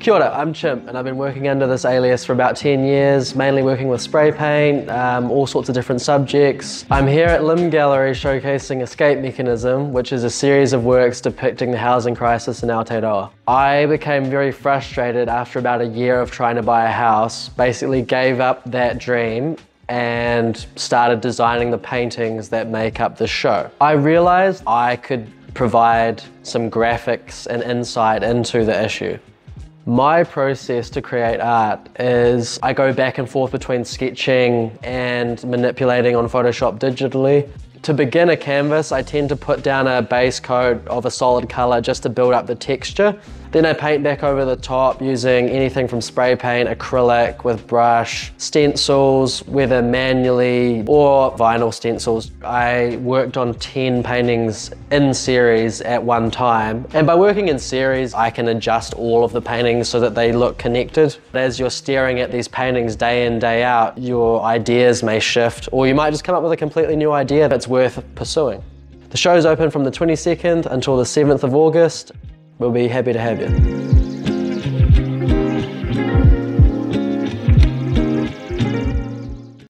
Kia ora, I'm Chimp and I've been working under this alias for about 10 years, mainly working with spray paint, um, all sorts of different subjects. I'm here at Limn Gallery showcasing Escape Mechanism, which is a series of works depicting the housing crisis in Aotearoa. I became very frustrated after about a year of trying to buy a house, basically gave up that dream and started designing the paintings that make up the show. I realized I could provide some graphics and insight into the issue. My process to create art is I go back and forth between sketching and manipulating on Photoshop digitally. To begin a canvas, I tend to put down a base coat of a solid color just to build up the texture. Then I paint back over the top using anything from spray paint, acrylic with brush, stencils, whether manually or vinyl stencils. I worked on 10 paintings in series at one time. And by working in series, I can adjust all of the paintings so that they look connected. As you're staring at these paintings day in, day out, your ideas may shift, or you might just come up with a completely new idea that's worth pursuing. The show is open from the 22nd until the 7th of August. We'll be happy to have you.